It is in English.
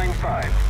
995.